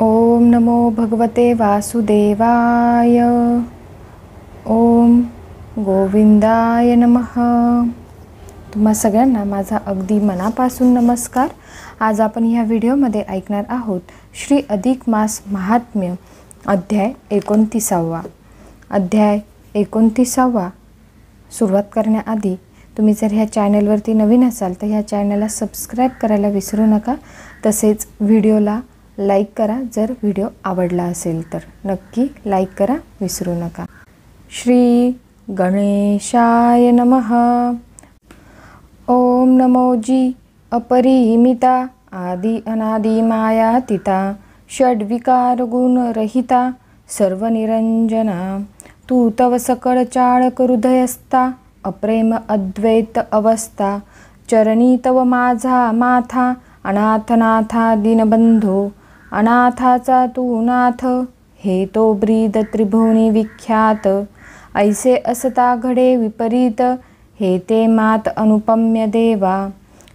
ओम नमो भगवते वासुदेवाय। ओम गोविंदाय नमः। तुम्हा सगळ्यांना माझा अगदी मनापासून नमस्कार. आज आपण ह्या व्हिडिओमध्ये ऐकणार आहोत श्री अधिक मास महात्म्य अध्याय एकोणतीसावा. अध्याय एकोणतीसावा. सुरुवात करण्याआधी तुम्ही जर ह्या चॅनलवरती नवीन असाल तर ह्या चॅनलला सबस्क्राईब करायला विसरू नका. तसेच व्हिडिओला लाईक करा. जर व्हिडिओ आवडला असेल तर नक्की लाईक करा. विसरू नका. श्री गणेशाय नमः. ओम नमोजी अपरिमिता आदि अनादि मायातीता षड्विकार गुणरहिता सर्वनिरंजना तू तव सकळ चाळक हृदयस्था अप्रेम अद्वैत अवस्था चरणी तव माझा माथा अनाथनाथा दिनबंधो अनाथाचा तू नाथ हे तो ब्रीद त्रिभुवनी विख्यात. ऐसे असता घडे विपरीत हे ते मात अनुपम्य देवा.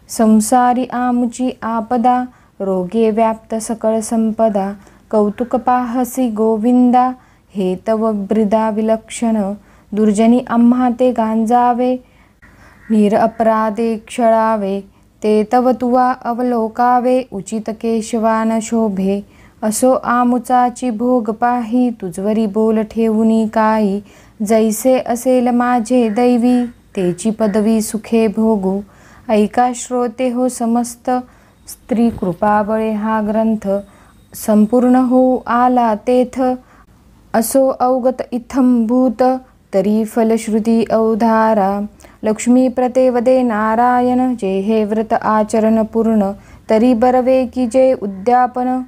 संसारी आमुची आपदा रोगे व्याप्त सकळ संपदा. कौतुक पाहसी गोविंदा हे तव ब्रिदा विलक्षण. दुर्जनी आम्हा ते गांजावे निर अपराधे क्षळावे ते तव तुवा अवलोकावे उचित केशवान शोभे. असो आमुचाची भोग पाही तुझवरी बोल ठेवूनी काही जैसे असेल माझे दैवी तेची पदवी सुखे भोगू. ऐका श्रोते हो समस्त स्त्री कृपाबळे हा ग्रंथ. संपूर्ण होऊ आला तेथ. असो अवगत इथं भूत तरी फलश्रुती अवधारा. लक्ष्मी प्रतेवदे नारायण जे हे व्रत आचरण पूर्ण तरी बरवे की जे उद्यापन?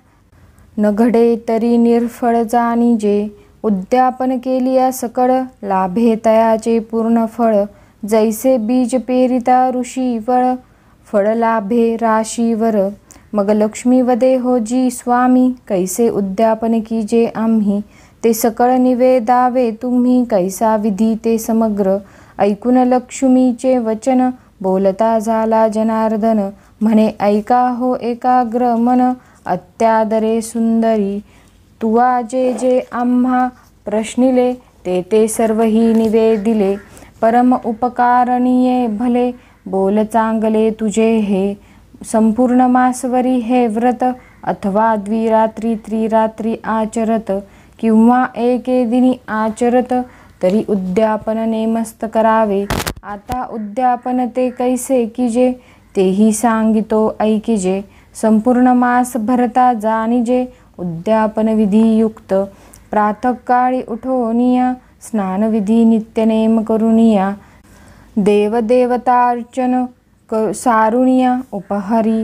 न घडे तरी निर्फळ जाणी जे उद्यापन केलिया सकळ लाभे तयाचे पूर्ण फळ जैसे बीज पेरिता ऋषी वळ फळ लाभे राशीवर मग लक्ष्मी वदे हो जी स्वामी कैसे उद्यापन की जे आम्ही ते सकळ निवेदावे तुम्ही कैसा विधी ते समग्र ऐकून लक्ष्मीचे वचन बोलता झाला जनार्दन म्हणे ऐका हो एकाग्र मन अत्यादरे सुंदरी तुवा जे जे आम्हा प्रश्निले ते ते सर्वही निवेदिले. परम उपकारणीये भले बोल चांगले तुझे हे संपूर्ण मासवरी हे व्रत अथवा द्विरात्री त्रिरात्री आचरत किंवा एके दिनी आचरत तरी उद्यापन नेमस्त करावे. आता उद्यापन ते कैसे कीजे तेही सांगितो ऐकिजे संपूर्ण मास भरता जाणिजे. उद्यापन विधीयुक्त प्रातकाळी उठोनिया स्नानविधी नित्यनेम करुनिया देवदेवतार्चन क सारुनिया उपहरी.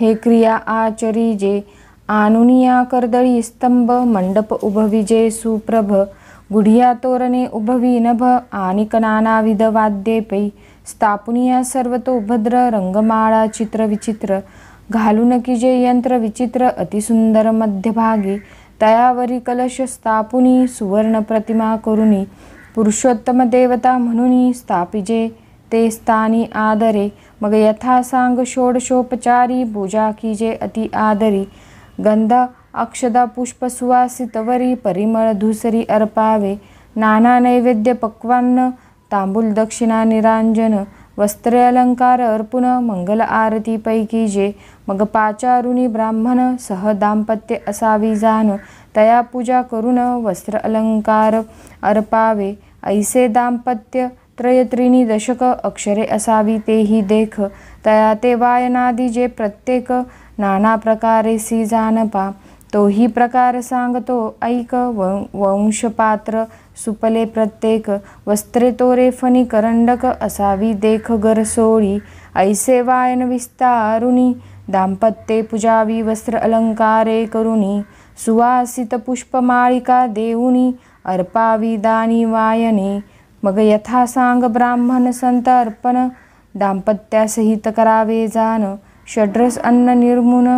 हे क्रिया आचरी जे आनुनिया कर्दळी स्तंभ. मंडप उभविजे सुप्रभ. गुढिया तोरणे उभवी नभ आणिक नानाविध वाद्येपै स्थापुनिया सर्वतो भद्र रंगमाळा चित्र विचित्र घालून की जे यंत्र विचित्र अतिसुंदर मध्यभागी तयावरी कलश स्थापुनी सुवर्ण प्रतिमा करुणी पुरुषोत्तम देवता म्हणून स्थापिजे ते स्थानी आदरे मग यथा सांग षोडशोपचारी पूजा कीजे अति आदरी गंध अक्षदा पुष्प सुवासितवरी परिमळ धुसरी अर्पावे नाना नैवेद्य पक्वान्न तांबूल दक्षिणा निरांजन वस्त्रे अलंकार अर्पुन मंगल आरती पैकी जे मग पाचारुणी ब्राह्मण सह दाम्पत्य असावी जाण तया पूजा करून वस्त्र अलंकार अर्पावे ऐसे दाम्पत्य त्रयत्रिणी दशक अक्षरे असावी तेही देख तया ते वायनादी जे प्रत्येक नाना प्रकारे सी जानपा तोही प्रकार सांगतो ऐक वंशपात्र सुपले प्रत्येक वस्त्रे तोरे फणी करंडक असावी देख गरसोळी ऐसे वायन विस्तारुनी दाम्पत्ये पूजावी वस्त्र अलंकारे करुणी सुवासित पुष्पमाळिका देऊनी अर्पावी दानी वायने मग यथा सांग ब्राह्मण संत अर्पण दाम्पत्यासहित करावे जाण षड्रस अन्न निर्मुन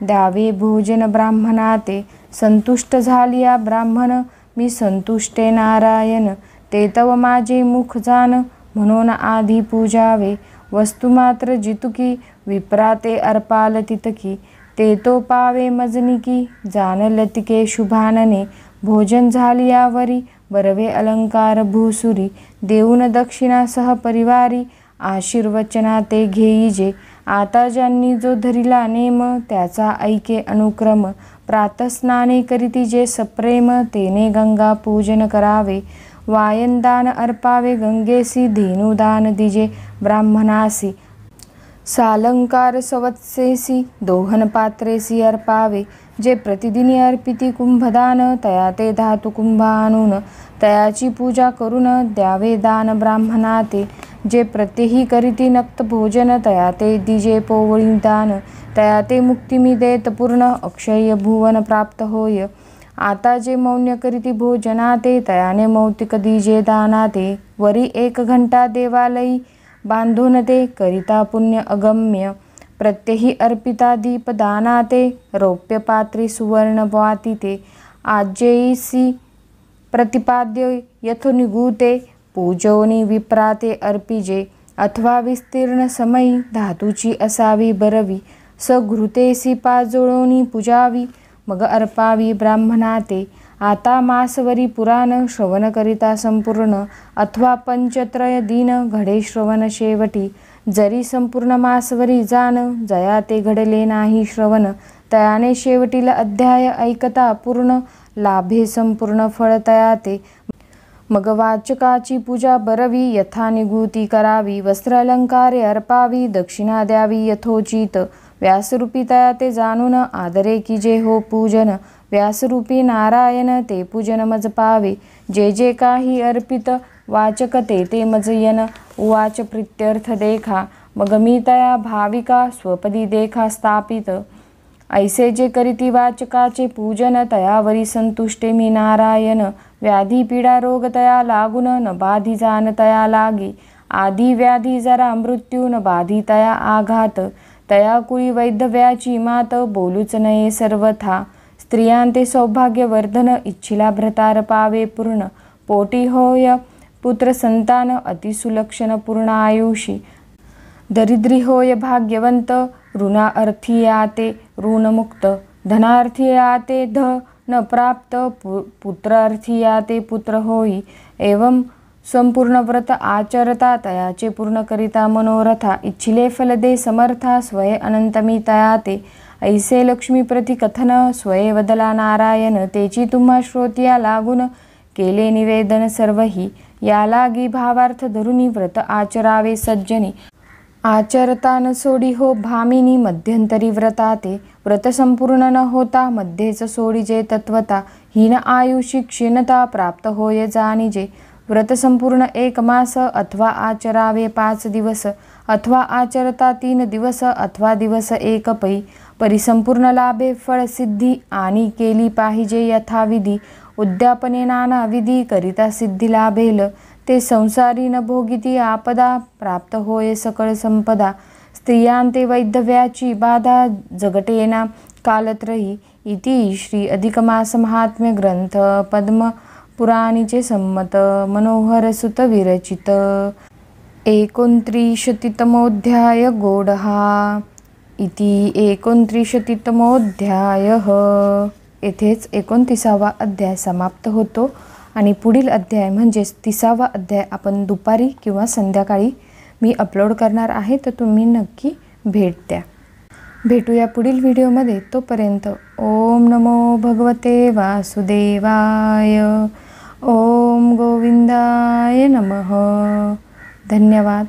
द्यावे भोजन ब्राह्मणाते संतुष्ट झालिया ब्राह्मण मी संतुष्टे नारायण ते तव माझे मुख जाण म्हणून आधी पूजावे वस्तू मात्र जितुकी विप्राते अर्पाल तितकी ते तो पावे मजनिकी जान लतिके शुभानने भोजन झालियावरी बरवे अलंकार भूसुरी देऊन दक्षिणासह परिवारी आशीर्वचना ते घेईजे आता ज्यांनी जो धरिला नेम त्याचा ऐके अनुक्रम. प्रातस्नाने करीती जे सप्रेम तेने गंगा पूजन करावे. वायनदान अर्पावे गंगेसी धेनुदान दिजे ब्राह्मणासी. सालंकार सवत्सेसी दोहन पात्रेसी अर्पावे. जे प्रतिदिनी अर्पिती कुंभदान तया ते धातु तयाची पूजा करून द्यावे दान ब्राह्मणा जे प्रत्येही करीती नक्त भोजन तया ते दिजे पोवळी दान तया ते मुक्ती मी देत पूर्ण अक्षय भुवन प्राप्त होय आता जे मौन्य करीती भोजना ते तयाने मौतिक दिजे दाना ते वरी एक घंटा देवालयी बांधून ते करिता पुण्य अगम्य प्रत्येही अर्पिता दीपदानाते ते रौप्य पात्री सुवर्ण वाती ते आज्यैसी प्रतिपाद्य यथोनिगूते पूजवणी विप्राते अर्पिजे अथवा विस्तीर्ण समयी धातूची असावी बरवी सघृतेसी पाजोळोनी पूजावी मग अर्पावी ब्राह्मणाते आता मासवरी पुराण श्रवण करिता संपूर्ण अथवा पंचत्रय दिन घडे श्रवण शेवटी जरी संपूर्ण मासवरी जाण जया ते घडले नाही श्रवण तयाने शेवटील अध्याय ऐकता पूर्ण लाभे संपूर्ण फळ तया ते मग वाचकाची पूजा बरवी यथा निगुती करावी वस्त्रालंकारे अर्पावी दक्षिणा द्यावी यथोचित. व्यासरूपी तया ते जाणून आदरे की जे हो पूजन. व्यासरूपी नारायण ते पूजन मज पावे. जे जे काही अर्पित वाचक ते ते मज यन. उवाच प्रित्यर्थ देखा. मग मी तया भाविका स्वपदी देखा स्थापित. ऐसे जे करीती वाचकाचे पूजन तयावरी संतुष्टे मी नारायण. व्याधी पीडा रोग तया लागून न बाधी जान तया लागे आधी व्याधी जरा मृत्यू न बाधी तया आघात तया कुळी वैधव्याची मात बोलूच नये सर्वथा स्त्रियांते सौभाग्यवर्धन इच्छिला भ्रतार पावे पूर्ण पोटी होय पुत्र संतान अतिसुलक्षण पूर्ण आयुषी दरिद्री होय भाग्यवंत ऋणा अर्थी आते ऋणमुक्त धनार्थी आते ध न प्राप्त पु पुत्रार्थी ते पुत्र होई. एवं संपूर्ण व्रत आचरता तयाचे पूर्ण करिता मनोरथा इच्छिले फल दे समर्था स्वय अनंतमी तया ते ऐसे लक्ष्मी प्रति कथन स्वये वदला नारायण तेची तुम्हा श्रोतिया लागून केले निवेदन सर्वही. या लागी भावार्थ धरुनी व्रत आचरावे सज्जनी. आचरता न सोडी हो भामिनी मध्यंतरी व्रता ते व्रत संपूर्ण न होता मध्येच सोडीजे तत्वता हीन आयुषी क्षीणता प्राप्त होय जाणीजे. व्रत संपूर्ण एक मास अथवा आचरावे पाच दिवस अथवा आचरता तीन दिवस अथवा दिवस एक पै. परिसंपूर्ण लाभे फळ सिद्धी आणि केली पाहिजे यथाविधी. उद्यापने नाना विधी करिता सिद्धी लाभेल. ते संसारी न भोगिती आपदा प्राप्त होय सकळ संपदा. स्त्रियांते वैधव्याची बाधा जगटेना कालत्रयी इति श्री अधिकमास महात्म्य ग्रंथ पद्म पुराणीचे संमत मनोहर सुत विरचित. एकोणत्रिशतितमोऽध्याय गोडहा इति एकोणत्रिशतितमोऽध्यायः येथेच एकोणतीसावा अध्याय समाप्त होतो. आणि पुढील अध्याय म्हणजेच तिसावा अध्याय आपण दुपारी किंवा संध्याकाळी मी अपलोड करणार आहे तर तुम्ही नक्की भेट द्या. भेटूया पुढील व्हिडिओमध्ये. तोपर्यंत ओम नमो भगवते वासुदेवाय. ओम गोविंदाय नमः. धन्यवाद.